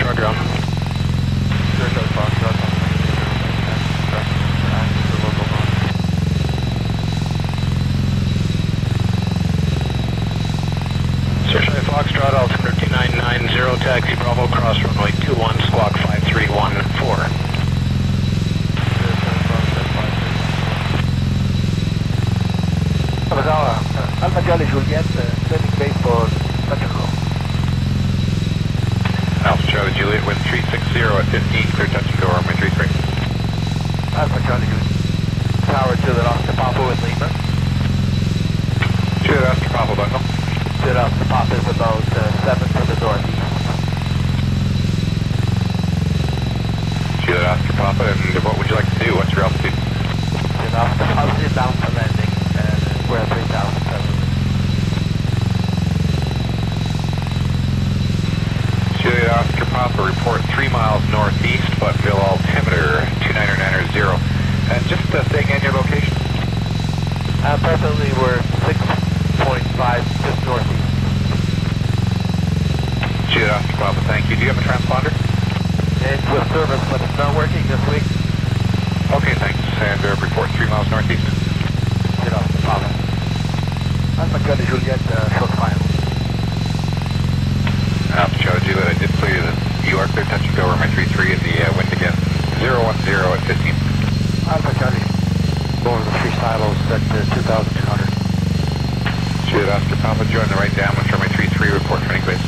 Zero Fox Foxtrot, altimeter 2990, taxi Bravo Cross, runway 21, squawk 5314. Alpha Charlie Juliet, uh, sending base for Mexico. Charlie Juliet, wind 360 at 15, clear touch and go, Romeo 33. Alpha Charlie Juliet. Tower to the Oscar Papa with Lima. Juliet, Oscar Papa, Bungle. To the Oscar Papa is about uh, 7 to the northeast. Juliet, Oscar Papa, and what would you like to do? What's your altitude? To the Oscar Papa is down for landing, and we're at 3,000 presently. Juliet, Oscar Papa, report 3 miles northeast, Buttonville altimeter 29990. And just uh, staying in your location. Uh, presently we're 6.5 just northeast. Oscar Papa, thank you. Do you have a transponder? It's with service, but it's not working this week. Okay, thanks. And uh, report 3 miles northeast. Oscar Papa. Alpha Charlie Juliet, uh, short final. Alpha Charlie Juliet, I did clear that you are clear touch and go, Romeo 33 in the uh, wind again. 010 at 15. Alpha Charlie. Going to the three silos at uh, 2,200. Juliet, Oscar Papa, join the right down downwind, Romeo 33, report turning base.